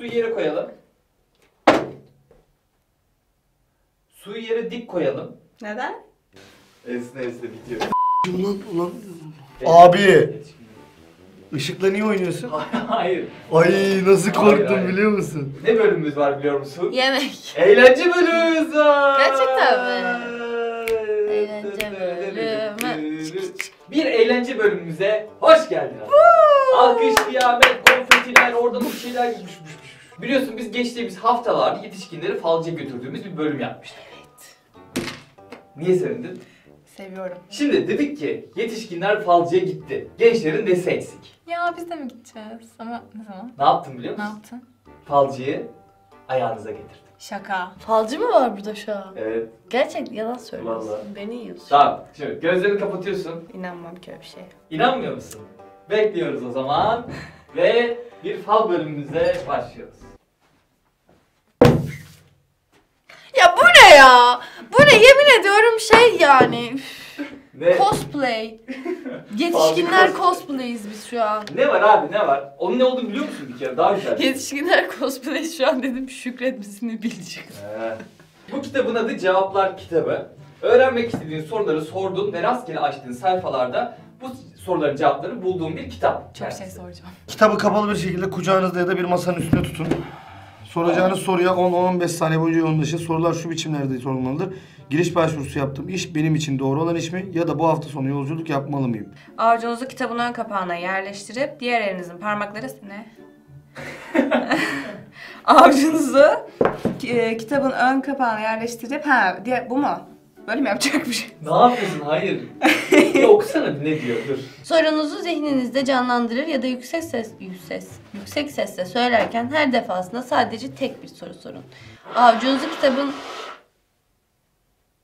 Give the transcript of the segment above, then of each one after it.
Suyu yere koyalım. Suyu yere dik koyalım. Neden? Esne esne bitiyor. Ulan ulan. Abi. Işıkla niye oynuyorsun? Hayır. Ay nasıl korktum hayır. biliyor musun? Ne bölümümüz var biliyor musun? Yemek. Eğlence bölümümüz var. Gerçekten mi? Eğlence bölümü. Bir eğlence bölümümüze hoş geldiniz. Alkış, kıyamet, konfetiler, orada bir şeyler gitmiş. Biliyorsun biz geçtiğimiz haftalarda yetişkinleri falcıya götürdüğümüz bir bölüm yapmıştık. Niye sevindin? Seviyorum. Şimdi dedik ki yetişkinler falcıya gitti. Gençlerin nesi eksik? Ya biz de mi gideceğiz? Ama ne zaman? Ne yaptın biliyor Ne musun? yaptın? Falcıyı ayağınıza getirdim. Şaka. Falcı mı var burada şu an? Evet. Gerçek yalan söylüyorsun. Vallahi. Beni yiyorsun. Tamam. Şimdi gözlerini kapatıyorsun. İnanmam ki öyle bir şey. İnanmıyor musun? Bekliyoruz o zaman. Ve bir fal bölümümüze başlıyoruz. Ya bu ne ya? Bu ne yemin ediyorum şey yani. Ne? Cosplay. Yetişkinler cosplay'iz biz şu an. Ne var abi ne var? Onun ne olduğunu biliyor musun bir kere? Daha güzel. Yetişkinler cosplay şu an dedim şükretmesini bilecek. Ee, Bu kitabın adı Cevaplar Kitabı. Öğrenmek istediğin soruları sordun ve rastgele açtığın sayfalarda bu soruların cevaplarını bulduğun bir kitap. Çok şey soracağım. Kitabı kapalı bir şekilde kucağınızda ya da bir masanın üstüne tutun. Soracağınız soruya 10-15 saniye boyunca yoğunlaşın. Sorular şu biçimlerde sorulmalıdır. Giriş başvurusu yaptığım iş benim için doğru olan iş mi? Ya da bu hafta sonu yolculuk yapmalı mıyım? Avucunuzu kitabın ön kapağına yerleştirip diğer elinizin parmakları ne? Avucunuzu e, kitabın ön kapağına yerleştirip ha diye bu mu? Böyle mi yapacakmış? Ne yapıyorsun? Hayır. bir okusana ne diyor? Dur. Sorunuzu zihninizde canlandırır ya da yüksek ses, yüksek, yüksek sesle söylerken her defasında sadece tek bir soru sorun. Avucunuzu kitabın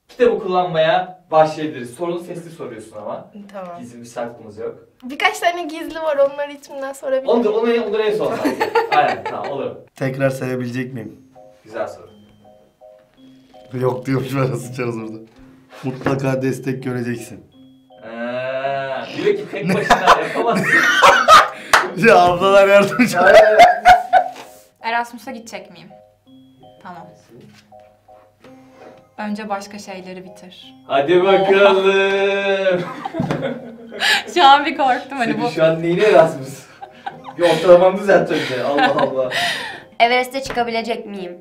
Kitabı kullanmaya başlayabiliriz. Sorunu sesli soruyorsun ama. Tamam. Gizli bir saklımız yok. Birkaç tane gizli var onları içimden sorabilirim. Onu da, onu, onu en son sayacağız. Aynen tamam olur. Tekrar sayabilecek miyim? Güzel soru. Yok diyormuş ben sıçarız orada. Mutlaka destek göreceksin. Ee, diyor ki tek başına yapamazsın. Ya ablalar yardımcı. Erasmus'a gidecek miyim? Tamam. Önce başka şeyleri bitir. Hadi bakalım. Şu an bir korktum hani bu. Senin şu an neyine Erasmus? Bir ortalamanı düzelt önce. Allah Allah. Everest'e çıkabilecek miyim?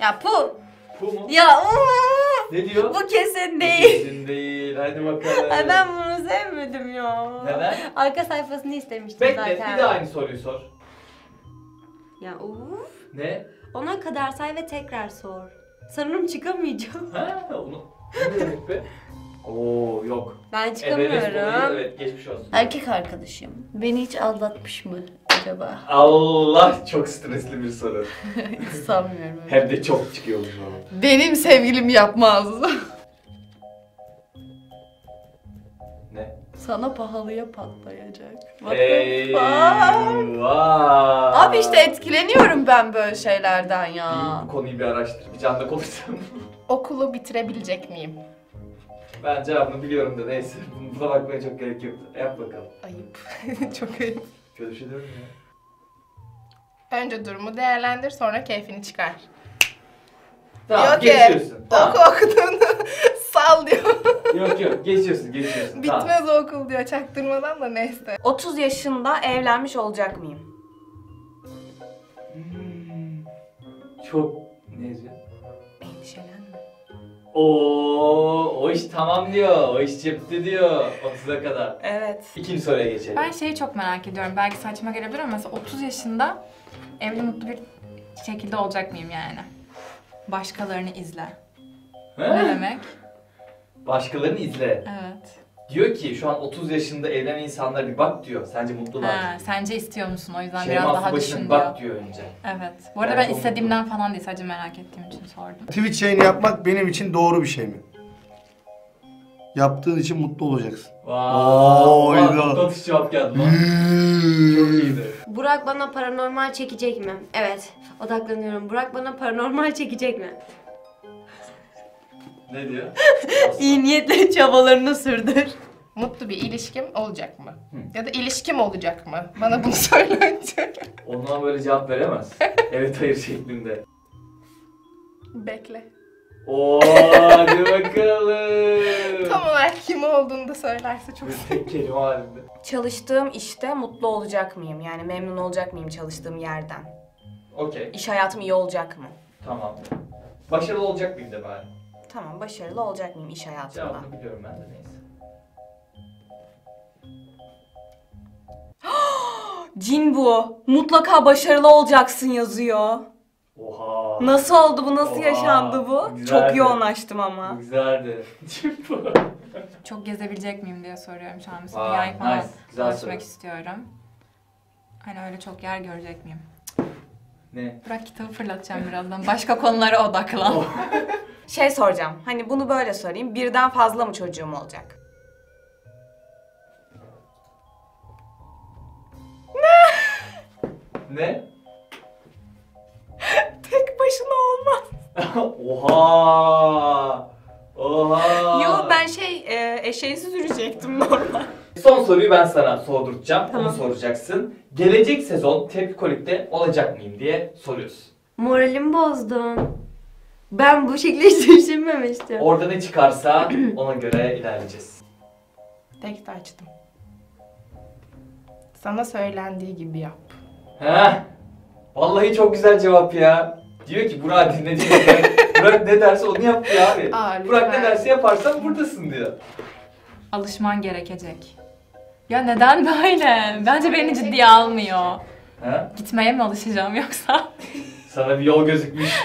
ya bu Bu mu? ya uu, Ne diyor? bu kesin Bu değil. kesin değil. Hadi bakalım. Ay ben bunu sevmedim ya. Neden? Arka sayfasını istemiştim Bekle zaten. bir de aynı soruyu sor. Ya uf. Ne? Ona kadar say ve tekrar sor. Sanırım çıkamayacağım. Ha onu. Ne demek be? Oo yok. Ben Everest olayı, çıkamıyorum. evet geçmiş olsun. Erkek arkadaşım beni hiç aldatmış mı acaba? Allah çok stresli bir soru. Hiç sanmıyorum. Hem de çok çıkıyor bu soru. Benim sevgilim yapmaz. Ne? Sana pahalıya patlayacak. What the fuck? Eyvah. Abi işte etkileniyorum ben böyle şeylerden ya. İyi, bu konuyu bir araştır. Bir canlı konuşalım. Okulu bitirebilecek miyim? ben cevabını biliyorum da neyse. Buna bakmaya çok gerek yok. Yap bakalım. Ayıp. Çok ayıp. Kötü bir şey mi ya? Önce durumu değerlendir sonra keyfini çıkar. Tamam Diyor ki, geçiyorsun. Tamam. Oku okuduğunu sal diyor. yok yok geçiyorsun geçiyorsun. Tamam. Bitmez o okul diyor çaktırmadan da neyse. 30 yaşında evlenmiş olacak mıyım? Hmm, Çok ne yazıyor? Endişelenme. Oo, o iş tamam diyor. O iş cepte diyor. 30'a kadar. Evet. İkinci soruya geçelim. Ben şeyi çok merak ediyorum. Belki saçma gelebilir ama mesela 30 yaşında evli mutlu bir şekilde olacak mıyım yani? Başkalarını izle. He? Ne demek? Başkalarını izle. Evet. Diyor ki şu an 30 yaşında evlenen insanlara bir bak diyor. Sence mutlular. Ha, sence istiyor musun? O yüzden Şeyma biraz daha düşün diyor. bak diyor önce. Evet. Bu arada Ben ben çok istediğimden falan değil. Sadece merak ettiğim için sordum. Twitch yayını yapmak benim için doğru bir şey mi? Yaptığın için mutlu olacaksın. Vay. Bak atış cevap geldi lan. Çok iyiydi. Burak bana paranormal çekecek mi? Evet. Odaklanıyorum. Burak bana paranormal çekecek mi? Ne diyor? İyi niyetle çabalarını sürdür. Mutlu bir ilişkim olacak mı? Ya da ilişkim olacak mı? Bana bunu söyle önce. Ona böyle cevap veremez. evet hayır şeklinde. Bekle. Oo hadi bakalım. Tam olarak kim olduğunu da söylerse çok Tek kelime halinde. Çalıştığım işte mutlu olacak mıyım? Yani memnun olacak mıyım çalıştığım yerden? Okey İş hayatım iyi olacak mı? tamam. Başarılı olacak mıyım de bari. Tamam, başarılı olacak mıyım iş hayatında? Cevabını biliyorum ben de neyse. Cin bu. Mutlaka başarılı olacaksın yazıyor. Oha. Nasıl oldu bu? Nasıl Oha, yaşandı bu? güzeldi. Çok yoğunlaştım ama. Güzeldi. Çok gezebilecek miyim diye soruyorum şu an. Mesela Aa, dünyayı falan nice. Güzel soru. istiyorum. Hani öyle çok yer görecek miyim? ne? Bırak kitabı fırlatacağım birazdan. Başka konulara odaklan. Şey soracağım. Hani bunu böyle sorayım. Birden fazla mı çocuğum olacak? Ne? Oha. Oha. Yo ben şey e, eşeğsiz ürecektim normal. Son soruyu ben sana sordurtacağım. Onu soracaksın. Gelecek sezon Tepkolik'te olacak mıyım diye soruyorsun. Moralimi bozdun. Ben bu şekilde hiç düşünmemiştim. Orada ne çıkarsa ona göre ilerleyeceğiz. Tekte açtım. Sana söylendiği gibi yap. Heh. Vallahi çok güzel cevap ya. Diyor ki Burak dinleyecek. Burak ne derse onu yap ya abi. Aa, Burak ne lütfen. derse yaparsan buradasın diyor. Alışman gerekecek. Ya neden böyle? Bence beni ciddiye almıyor. Ha? Gitmeye mi alışacağım yoksa? Sana bir yol gözükmüş.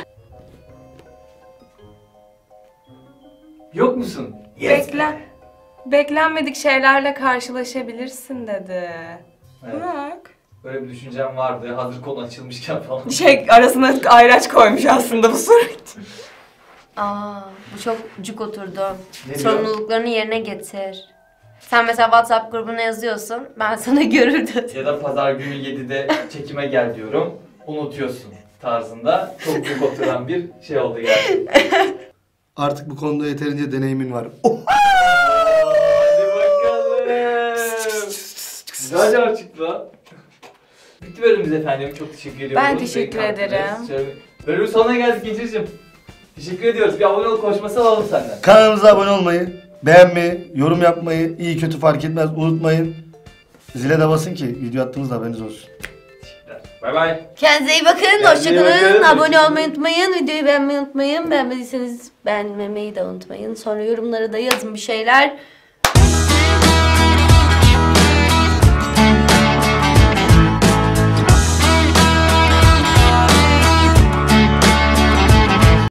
Yok musun? Beklen. Beklenmedik şeylerle karşılaşabilirsin dedi. Evet. Bak. Böyle bir düşüncem vardı. Hazır konu açılmışken falan. Şey arasına ayraç koymuş aslında bu soru. Aa, bu çok cuk oturdu. Ne diyor? Sorumluluklarını yerine getir. Sen mesela WhatsApp grubuna yazıyorsun. Ben sana görürdüm. Ya da pazar günü 7'de çekime gel diyorum. Unutuyorsun tarzında. Çok büyük oturan bir şey oldu yani. Artık bu konuda yeterince deneyimin var. Hadi bakalım. Güzel cevap çıktı lan. Bitti bölümümüz efendim. Çok teşekkür ediyorum. Ben teşekkür Beni ederim. Şöyle- Bölümün sonuna geldik Geçir'cim. Teşekkür ediyoruz. Bir abone ol koşması alalım senden. Kanalımıza abone olmayı, beğenmeyi, yorum yapmayı, iyi kötü fark etmez unutmayın. Zile de basın ki video attığımızda haberiniz olsun. Teşekkürler. Bay bay. Kendinize iyi bakın. Hoşçakalın. Abone olmayı unutmayın. Videoyu beğenmeyi unutmayın. Beğenmediyseniz beğenmemeyi de unutmayın. Sonra yorumlara da yazın bir şeyler.